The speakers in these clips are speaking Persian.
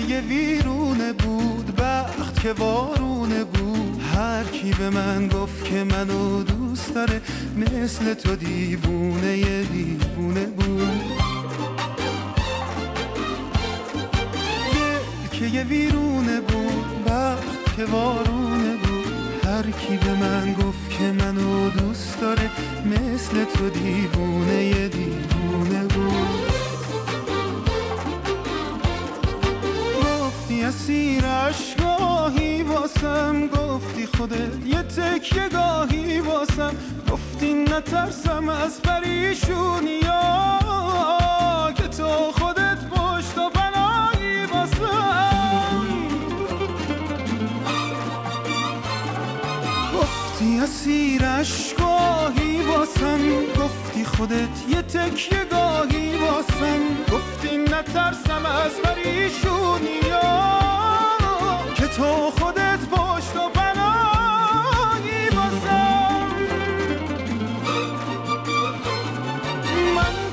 یه ویرونه بود بخت که وارونه بود. هر کی به من گفت که منو دوست داره مثل تو دیوونه یه دیوونه بود. دل که یه ویرونه بود بخت که وارونه بود. هر کی به من گفت که منو دوست داره مثل تو دیوونه یه دیوونه واسم گفتی خودت یه تکیه گاهی واسم. گفتی نترسم از پریشونی که تو خودت پشت و پناهی واسم. گفتی اسیر عشقاهی واسم. گفتی خودت یه تکیه گاهی واسم. گفتی نترسم از پریشونی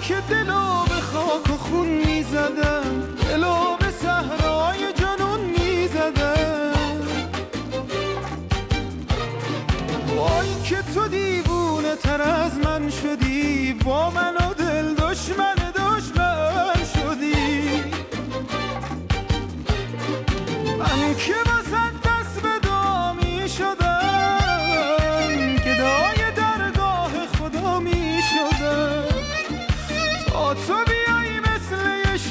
که دلا به خاک و خون می‌زدم دلا به صحرای جنون می‌زدم. وای که تو دیوونه تر از من شدی با من و دل دشمن دشمن شدی. من که